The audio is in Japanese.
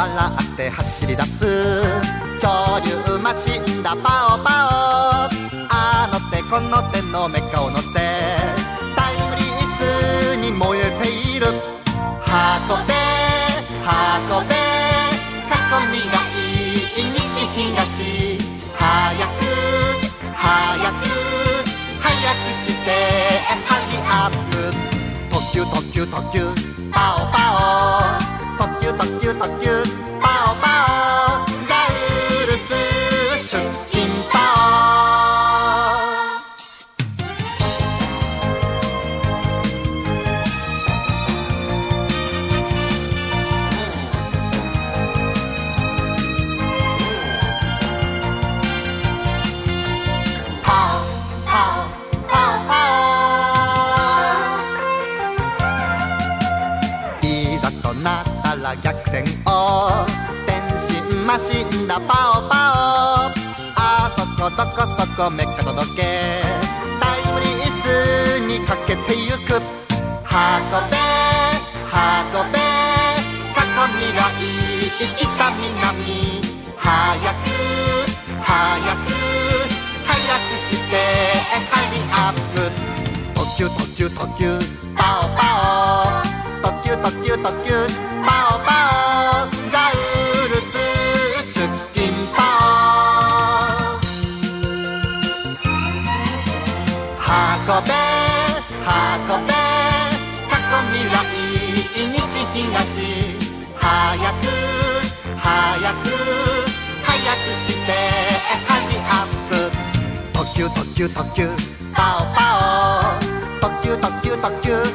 笑って走り出す。恐竜マシンだパオパオ。あの手この手のメカを乗せ。タイムリースに燃えている。運べ運べ。囲みがいい西東。早く早く早くしてハリアップ。特急特急特急。パオパオ。特急特急特急。なったら逆転を天心マシンだパオパオあそこどこそこめっか届け。タイムリースにかけてゆく運べ運べ過去未来北南早く早く早くしてハリアップ特急特急特急運べ過去未来西東早く早く早くしてハリアップ特急特急特急パオパオ特急特急特急